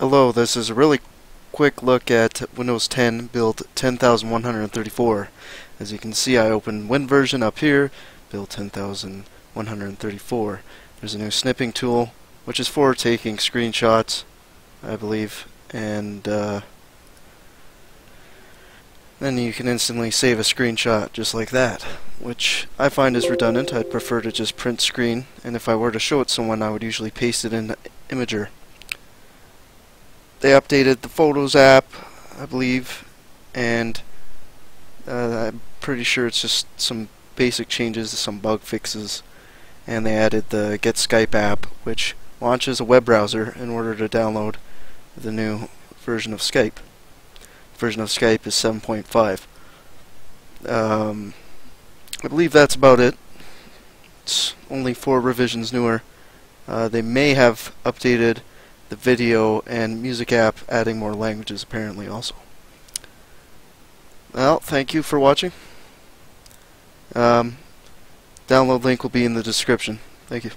Hello, this is a really quick look at Windows 10 build 10134. As you can see I opened Win version up here, build 10134. There's a new snipping tool which is for taking screenshots, I believe, and uh, then you can instantly save a screenshot just like that, which I find is redundant. I'd prefer to just print screen, and if I were to show it someone I would usually paste it in Imgur. They updated the Photos app, I believe, and uh, I'm pretty sure it's just some basic changes, some bug fixes, and they added the Get Skype app, which launches a web browser in order to download the new version of Skype. Version of Skype is 7.5. Um, I believe that's about it. It's only four revisions newer. Uh, they may have updated the video and music app adding more languages apparently also. Well, thank you for watching. Um, download link will be in the description. Thank you.